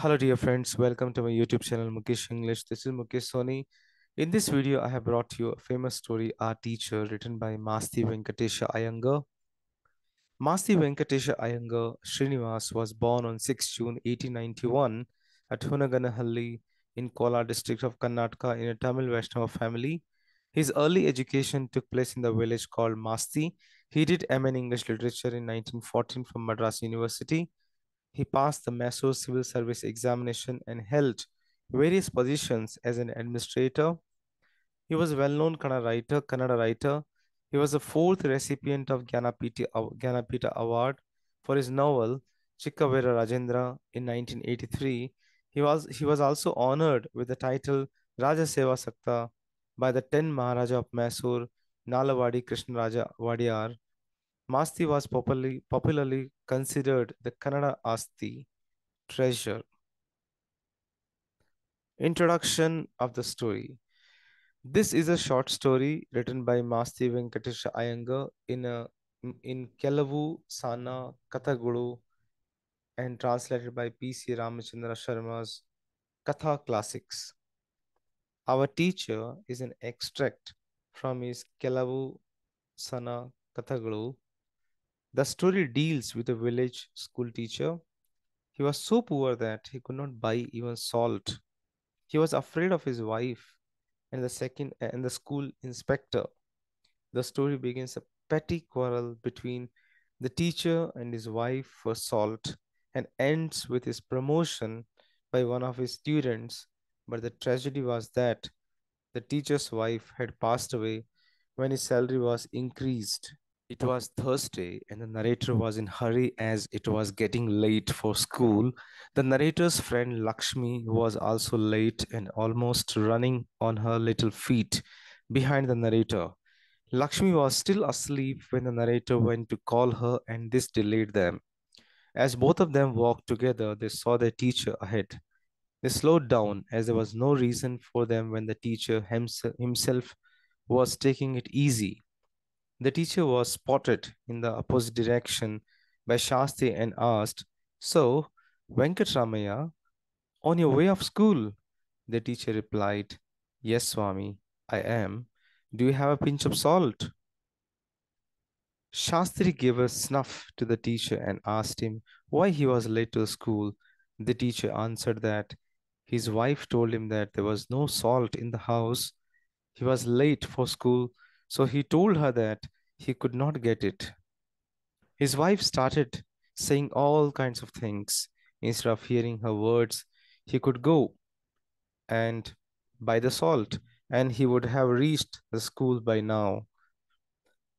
Hello dear friends, welcome to my YouTube channel Mukesh English. This is Mukesh Soni. In this video, I have brought you a famous story, Our Teacher, written by Masti Venkatesha Iyengar. Masti Venkatesha Iyengar Srinivas was born on 6 June 1891 at Hunaganahalli in Kolar district of Karnataka in a Tamil Vaishnava family. His early education took place in the village called Masti. He did M. in English Literature in 1914 from Madras University. He passed the Mysore Civil Service examination and held various positions as an administrator. He was a well-known Kannada writer, Kannada writer. He was the fourth recipient of Gyanapita, Gyanapita Award for his novel Chikkavira Rajendra in 1983. He was, he was also honored with the title Raja Seva Sakta by the 10 Maharaja of Mysore, Nalawadi Krishnaraja Wadiyar Masti was popularly, popularly considered the Kannada Asti treasure. Introduction of the story. This is a short story written by Masti Venkatesha Iyengar in a in Kelavu Sana Kathagulu and translated by P.C. Ramachandra Sharma's Katha Classics. Our teacher is an extract from his Kelavu Sana Kathagulu the story deals with a village school teacher. He was so poor that he could not buy even salt. He was afraid of his wife and the second uh, and the school inspector. The story begins a petty quarrel between the teacher and his wife for salt and ends with his promotion by one of his students. But the tragedy was that the teacher's wife had passed away when his salary was increased. It was Thursday, and the narrator was in hurry as it was getting late for school. The narrator's friend Lakshmi was also late and almost running on her little feet behind the narrator. Lakshmi was still asleep when the narrator went to call her, and this delayed them. As both of them walked together, they saw their teacher ahead. They slowed down as there was no reason for them when the teacher himself was taking it easy. The teacher was spotted in the opposite direction by Shastri and asked, So, Venkatramaya, on your way of school? The teacher replied, Yes, Swami, I am. Do you have a pinch of salt? Shastri gave a snuff to the teacher and asked him why he was late to school. The teacher answered that his wife told him that there was no salt in the house. He was late for school so he told her that he could not get it. His wife started saying all kinds of things. Instead of hearing her words, he could go and buy the salt, and he would have reached the school by now.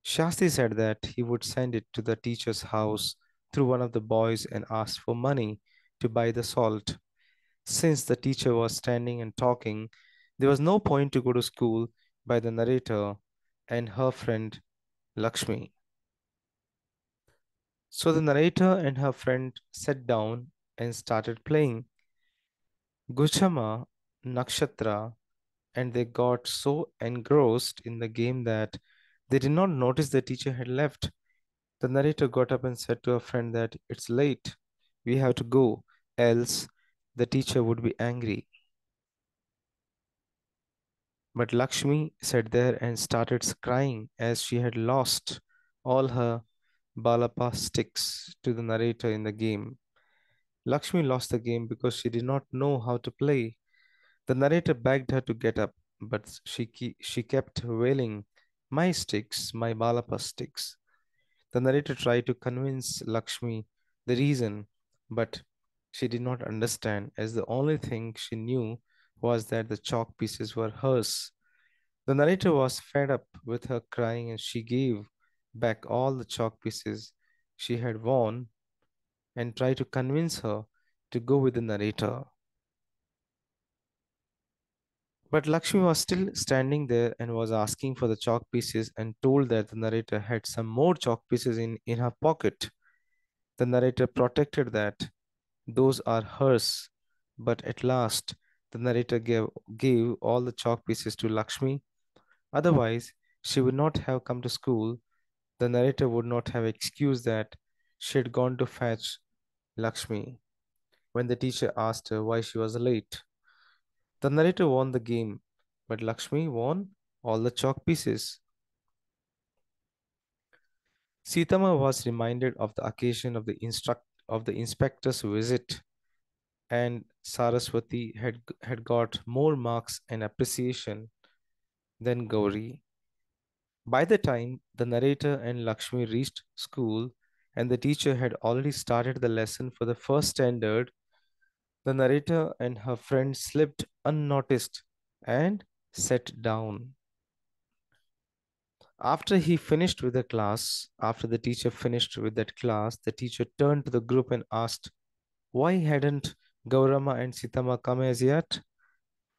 Shastri said that he would send it to the teacher's house through one of the boys and ask for money to buy the salt. Since the teacher was standing and talking, there was no point to go to school by the narrator and her friend Lakshmi. So the narrator and her friend sat down and started playing Guchama Nakshatra, and they got so engrossed in the game that they did not notice the teacher had left. The narrator got up and said to her friend that it's late, we have to go, else the teacher would be angry. But Lakshmi sat there and started crying as she had lost all her balapa sticks to the narrator in the game. Lakshmi lost the game because she did not know how to play. The narrator begged her to get up, but she, she kept wailing, My sticks, my balapa sticks. The narrator tried to convince Lakshmi the reason, but she did not understand, as the only thing she knew was that the chalk pieces were hers. The narrator was fed up with her crying and she gave back all the chalk pieces she had won and tried to convince her to go with the narrator. But Lakshmi was still standing there and was asking for the chalk pieces and told that the narrator had some more chalk pieces in, in her pocket. The narrator protected that those are hers, but at last the narrator gave, gave all the chalk pieces to Lakshmi. Hmm. Otherwise, she would not have come to school. The narrator would not have excused that she had gone to fetch Lakshmi. when the teacher asked her why she was late. The narrator won the game, but Lakshmi won all the chalk pieces. Sitama was reminded of the occasion of the instruct of the inspector's visit, and Saraswati had had got more marks and appreciation than Gauri. By the time the narrator and Lakshmi reached school, and the teacher had already started the lesson for the first standard, the narrator and her friend slipped unnoticed and sat down. After he finished with the class, after the teacher finished with that class, the teacher turned to the group and asked, Why hadn't Gaurama and Sitama come as yet?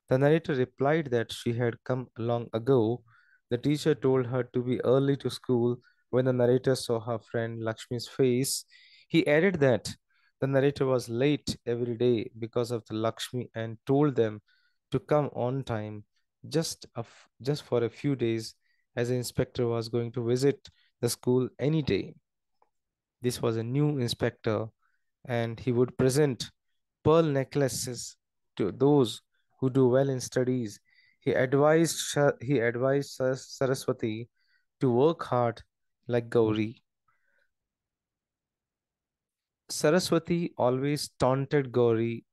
The narrator replied that she had come long ago. The teacher told her to be early to school. When the narrator saw her friend Lakshmi's face, he added that the narrator was late every day because of the Lakshmi and told them to come on time just, a f- just for a few days as the inspector was going to visit the school any day. This was a new inspector and he would present pearl necklaces to those who do well in studies. He advised he advised Saraswati to work hard like Gauri. Saraswati always taunted Gauri,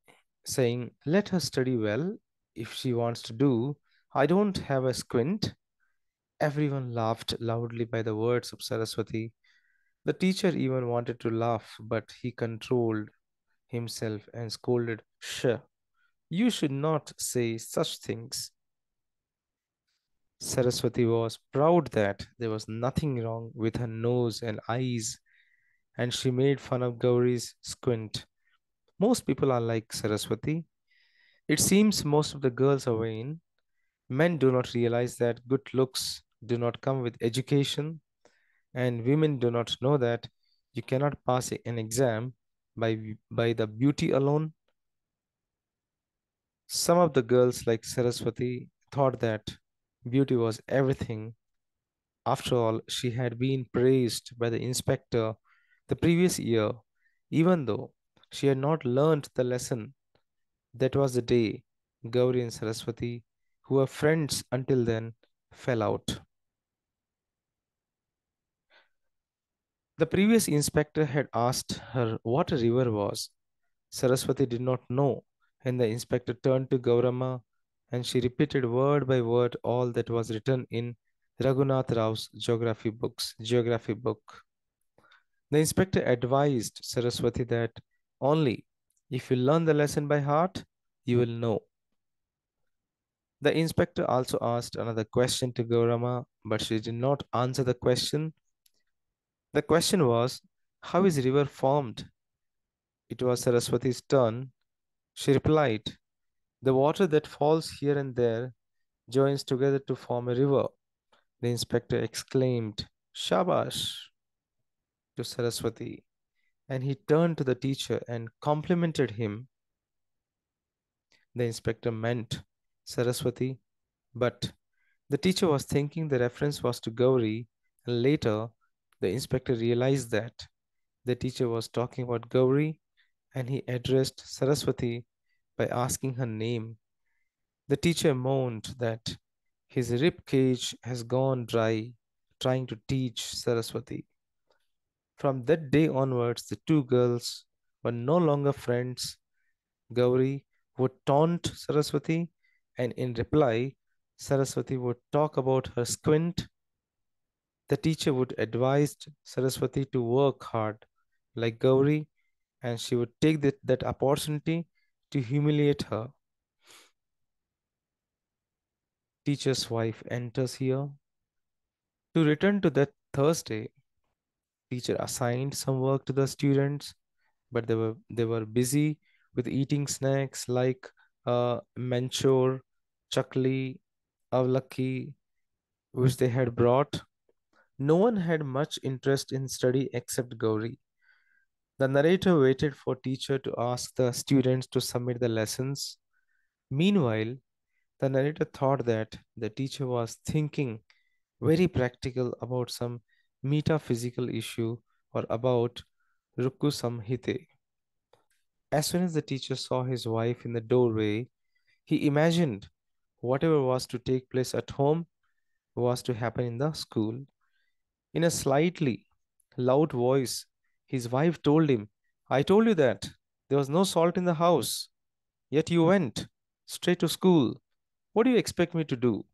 saying, Let her study well if she wants to do. I don't have a squint. Everyone laughed loudly by the words of Saraswati. The teacher even wanted to laugh, but he controlled himself and scolded, Shh, you should not say such things. Saraswati was proud that there was nothing wrong with her nose and eyes, and she made fun of Gauri's squint. Most people are like Saraswati. It seems most of the girls are vain. Men do not realize that good looks do not come with education, and women do not know that you cannot pass an exam by, by the beauty alone. Some of the girls, like Saraswati, thought that beauty was everything. After all, she had been praised by the inspector the previous year, even though she had not learned the lesson. That was the day Gauri and Saraswati, who were friends until then, fell out. The previous inspector had asked her what a river was. Saraswati did not know, and the inspector turned to Gaurama and she repeated word by word all that was written in Raghunath Rao's geography books, geography book. The inspector advised Saraswati that only if you learn the lesson by heart, you will know. The inspector also asked another question to Gaurama, but she did not answer the question. The question was, How is river formed? It was Saraswati's turn. She replied, The water that falls here and there joins together to form a river. The inspector exclaimed, Shabash to Saraswati, and he turned to the teacher and complimented him. The inspector meant Saraswati, but the teacher was thinking the reference was to Gauri, and later the inspector realized that the teacher was talking about Gauri and he addressed Saraswati by asking her name. The teacher moaned that his rib cage has gone dry trying to teach Saraswati. From that day onwards, the two girls were no longer friends. Gauri would taunt Saraswati, and in reply, Saraswati would talk about her squint. The teacher would advise Saraswati to work hard like Gauri, and she would take that, that opportunity to humiliate her. Teacher's wife enters here. To return to that Thursday, teacher assigned some work to the students, but they were they were busy with eating snacks like uh, manchor, chakli, avlaki, which they had brought. No one had much interest in study except Gauri. The narrator waited for teacher to ask the students to submit the lessons. Meanwhile, the narrator thought that the teacher was thinking very practical about some metaphysical issue or about Rukku Samhite. As soon as the teacher saw his wife in the doorway, he imagined whatever was to take place at home was to happen in the school. In a slightly loud voice, his wife told him, I told you that there was no salt in the house, yet you went straight to school. What do you expect me to do?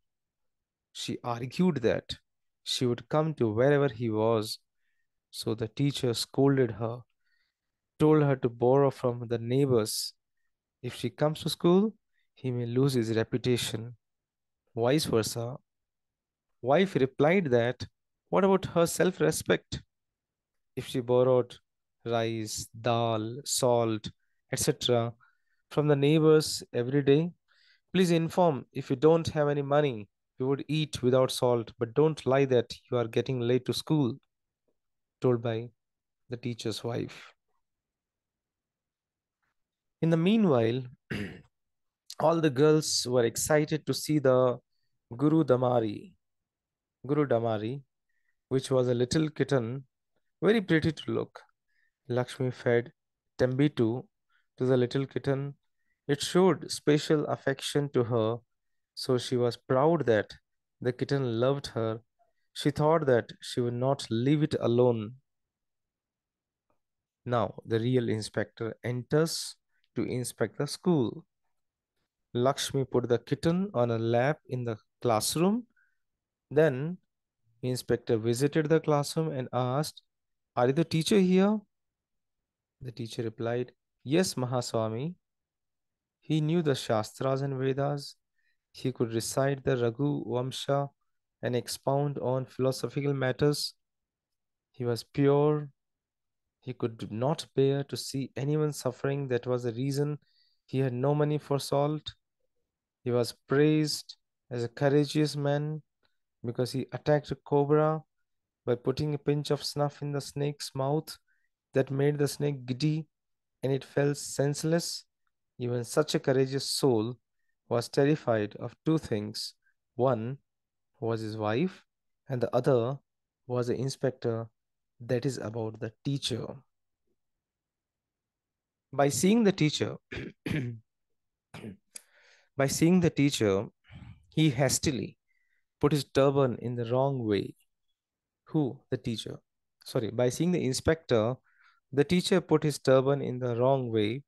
She argued that she would come to wherever he was, so the teacher scolded her, told her to borrow from the neighbors. If she comes to school, he may lose his reputation. Vice versa. Wife replied that, What about her self respect? If she borrowed rice, dal, salt, etc., from the neighbors every day, please inform if you don't have any money, you would eat without salt, but don't lie that you are getting late to school, told by the teacher's wife. In the meanwhile, all the girls were excited to see the Guru Damari, Guru Damari, which was a little kitten, very pretty to look. Lakshmi fed Tembitu to the little kitten. It showed special affection to her, so she was proud that the kitten loved her. She thought that she would not leave it alone. Now the real inspector enters to inspect the school. Lakshmi put the kitten on a lap in the classroom. Then inspector visited the classroom and asked, Are you the teacher here? The teacher replied, Yes, Mahaswami. He knew the Shastras and Vedas. He could recite the Raghu Vamsha and expound on philosophical matters. He was pure. He could not bear to see anyone suffering. That was the reason he had no money for salt. He was praised as a courageous man because he attacked a cobra by putting a pinch of snuff in the snake's mouth that made the snake giddy and it fell senseless. Even such a courageous soul was terrified of two things. One was his wife, and the other was the inspector, that is about the teacher. By seeing the teacher, by seeing the teacher, he hastily put his turban in the wrong way. Who? The teacher. Sorry, by seeing the inspector, the teacher put his turban in the wrong way.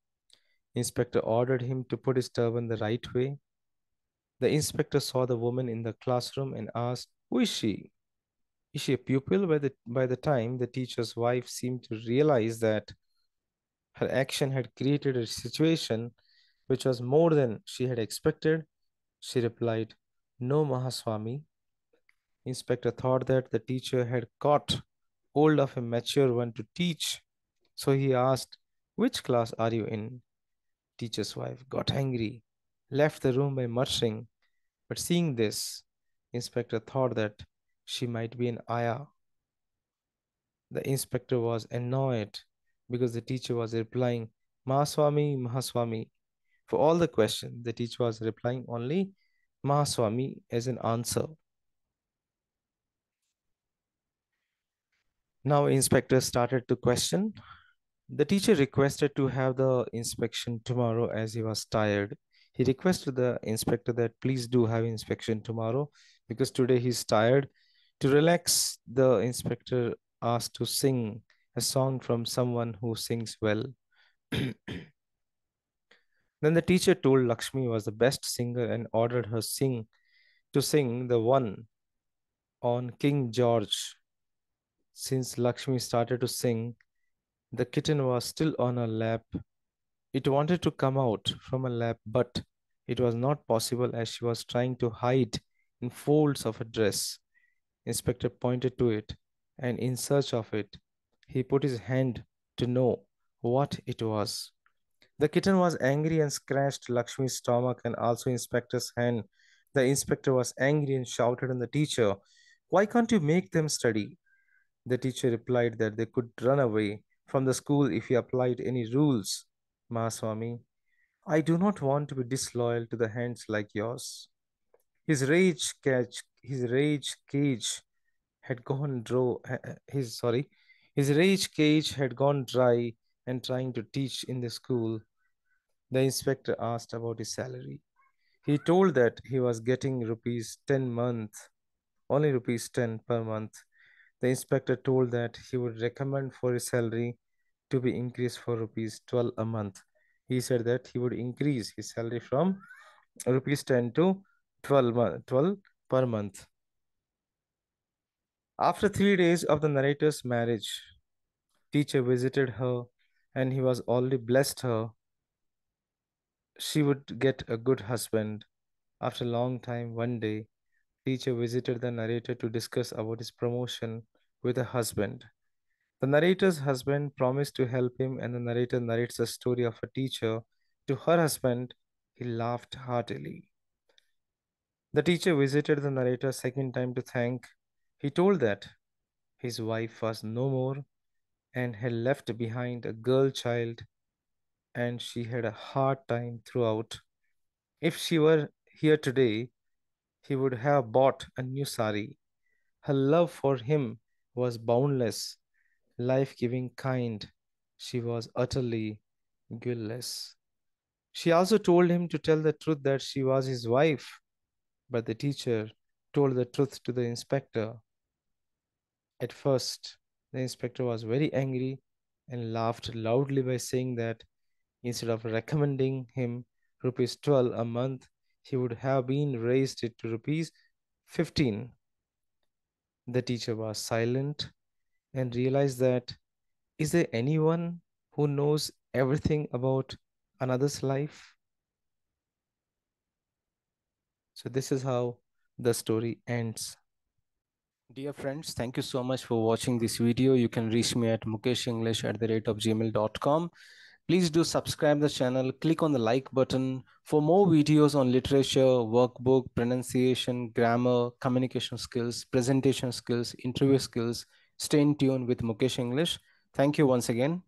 Inspector ordered him to put his turban the right way. The inspector saw the woman in the classroom and asked, Who is she? Is she a pupil? By the, by the time the teacher's wife seemed to realize that her action had created a situation which was more than she had expected, she replied, No, Mahaswami. Inspector thought that the teacher had caught hold of a mature one to teach. So he asked, Which class are you in? Teacher's wife got angry, left the room by muttering. But seeing this, Inspector thought that she might be an ayah. The inspector was annoyed because the teacher was replying, Mahaswami, Mahaswami. For all the questions, the teacher was replying only Mahaswami as an answer. Now, inspector started to question. The teacher requested to have the inspection tomorrow as he was tired. He requested the inspector that please do have inspection tomorrow because today he's tired. To relax, the inspector asked to sing a song from someone who sings well. then the teacher told Lakshmi was the best singer and ordered her sing to sing the one on King George. Since Lakshmi started to sing, the kitten was still on her lap. It wanted to come out from her lap, but it was not possible as she was trying to hide in folds of a dress. Inspector pointed to it, and in search of it, he put his hand to know what it was. The kitten was angry and scratched Lakshmi's stomach and also Inspector's hand. The inspector was angry and shouted at the teacher, Why can't you make them study? The teacher replied that they could run away from the school if he applied any rules. Mahaswami, I do not want to be disloyal to the hands like yours. His rage catch, his rage cage had gone dry. His sorry, his rage cage had gone dry, and trying to teach in the school. The inspector asked about his salary. He told that he was getting rupees 10 month, only rupees 10 per month. The inspector told that he would recommend for his salary to be increased for rupees 12 a month. He said that he would increase his salary from rupees 10 to 12, 12 per month. After three days of the narrator's marriage, teacher visited her and he was already blessed her. She would get a good husband. After a long time, one day, teacher visited the narrator to discuss about his promotion with a husband. The narrator's husband promised to help him, and the narrator narrates the story of a teacher to her husband. He laughed heartily. The teacher visited the narrator second time to thank. He told that his wife was no more and had left behind a girl child, and she had a hard time throughout. If she were here today, he would have bought a new sari. Her love for him was boundless, life giving kind. She was utterly guileless. She also told him to tell the truth that she was his wife, but the teacher told the truth to the inspector. At first, the inspector was very angry and laughed loudly by saying that instead of recommending him rupees 12 a month, he would have been raised it to rupees 15. The teacher was silent and realized that is there anyone who knows everything about another's life? So this is how the story ends. Dear friends, thank you so much for watching this video. You can reach me at mukeshenglish at the rate of gmail.com. Please do subscribe the channel, click on the like button for more videos on literature, workbook, pronunciation, grammar, communication skills, presentation skills, interview skills. Stay in tune with Mukesh English. Thank you once again.